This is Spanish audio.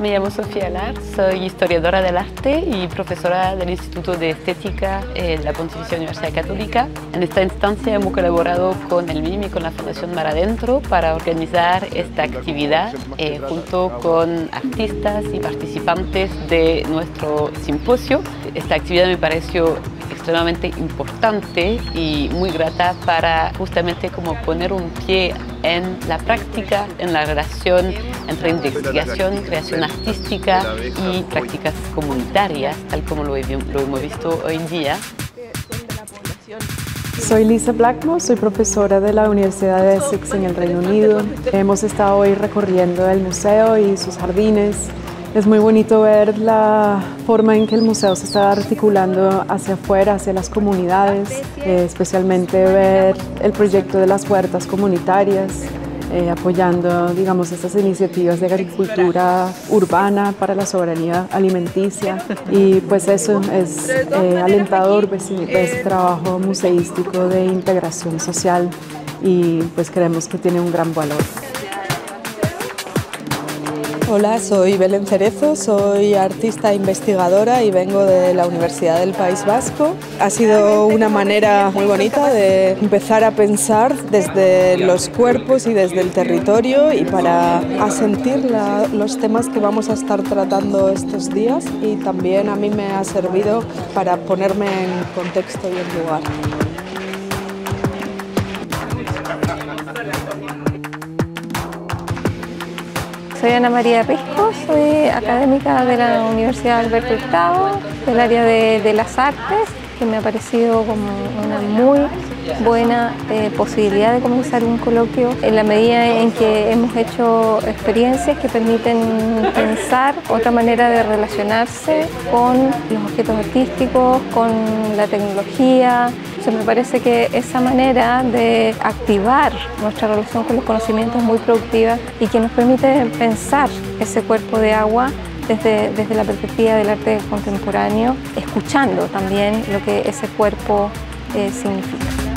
Me llamo Sofía Lar, soy historiadora del arte y profesora del Instituto de Estética en la Pontificia Universidad Católica. En esta instancia hemos colaborado con el MIM y con la Fundación Mar Adentro para organizar esta actividad eh, junto con artistas y participantes de nuestro simposio. Esta actividad me pareció extremadamente importante y muy grata para justamente como poner un pie en la práctica, en la relación entre investigación, creación artística y prácticas comunitarias, tal como lo, hemos visto hoy en día. Soy Lisa Blackmore, soy profesora de la Universidad de Essex en el Reino Unido. Hemos estado hoy recorriendo el museo y sus jardines es muy bonito ver la forma en que el museo se está articulando hacia afuera, hacia las comunidades, eh, especialmente ver el proyecto de las huertas comunitarias, eh, apoyando, digamos, estas iniciativas de agricultura urbana para la soberanía alimenticia. Y pues eso es eh, alentador, pues, ese trabajo museístico de integración social y pues creemos que tiene un gran valor. Hola, soy Belén Cerezo, soy artista investigadora y vengo de la Universidad del País Vasco. Ha sido una manera muy bonita de empezar a pensar desde los cuerpos y desde el territorio y para asentir los temas que vamos a estar tratando estos días y también a mí me ha servido para ponerme en contexto y en lugar. Soy Ana María Risco, soy académica de la Universidad Alberto Hurtado, del área de, las artes, me ha parecido como una muy buena eh, posibilidad de comenzar un coloquio en la medida en que hemos hecho experiencias que permiten pensar otra manera de relacionarse con los objetos artísticos, con la tecnología, me parece que esa manera de activar nuestra relación con los conocimientos es muy productiva y que nos permite pensar ese cuerpo de agua desde, desde la perspectiva del arte contemporáneo, escuchando también lo que ese cuerpo eh, significa.